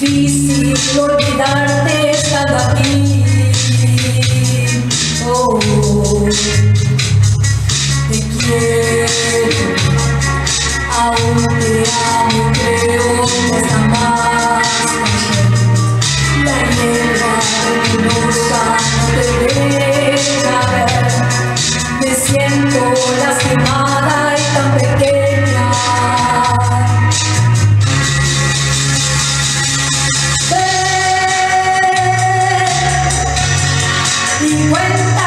difícil olvidarte cada fin. Oh. Wait.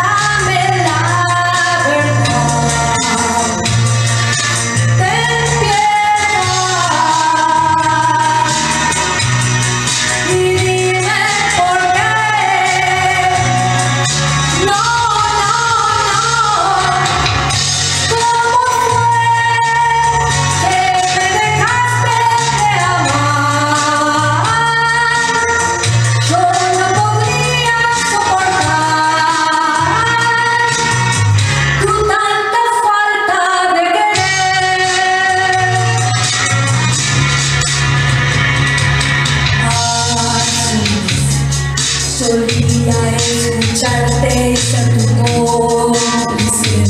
quería escucharte ser tu cómplice.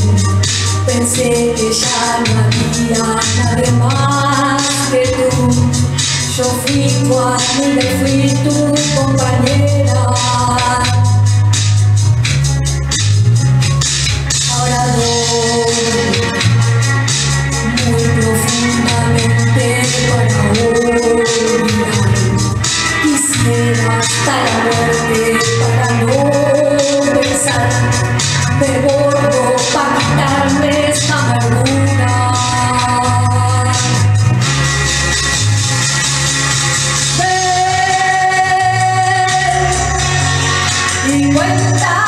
Pensé que ya no había nadie más. What